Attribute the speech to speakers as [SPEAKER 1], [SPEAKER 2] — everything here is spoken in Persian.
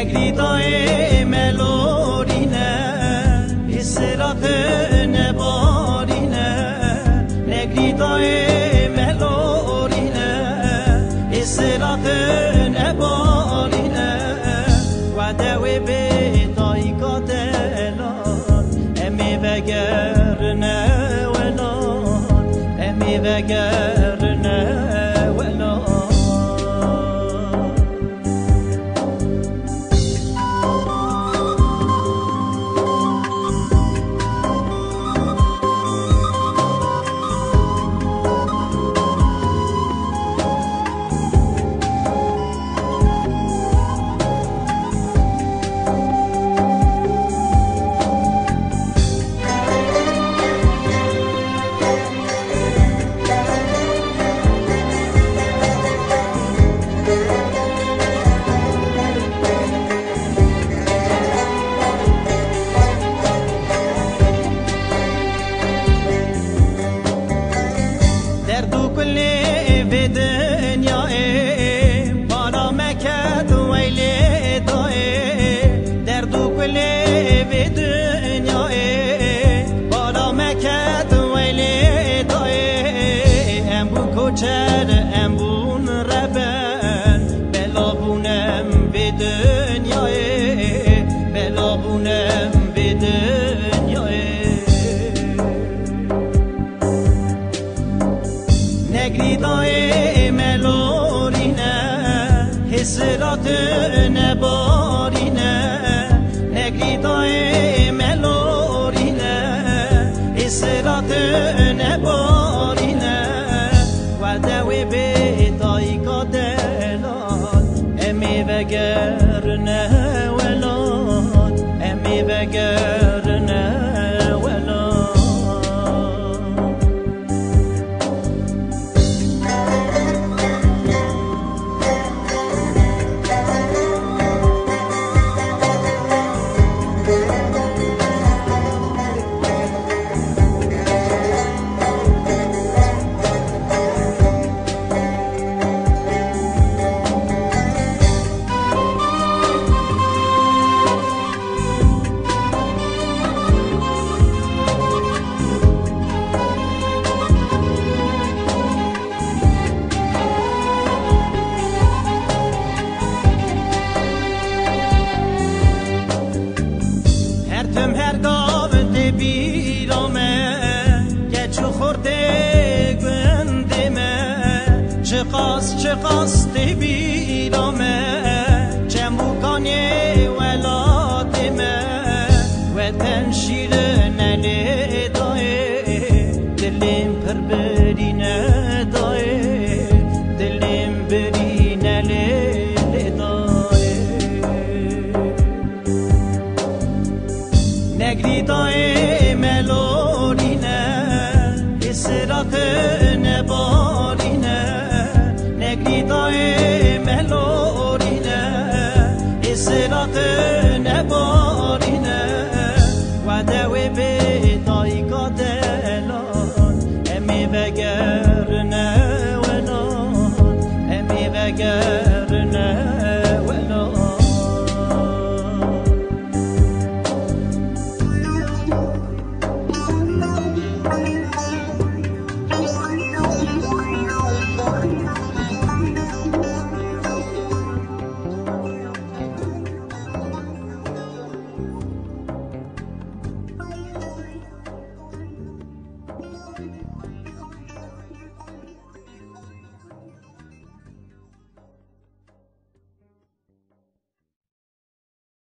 [SPEAKER 1] এক হৃদয়ে মেলো। بدن يا ايه بارا مكات ويلي ضايه درد كل بدن يا ايه بارا مكات ويلي ضايه ام بوكو حسرات نبا شقاستی بی ایرامه چموکانی ولاتیمه وطن شیره نلی دایه دلیم پر بری ندایه دلیم بری نلی دایه. نگری دایه. serate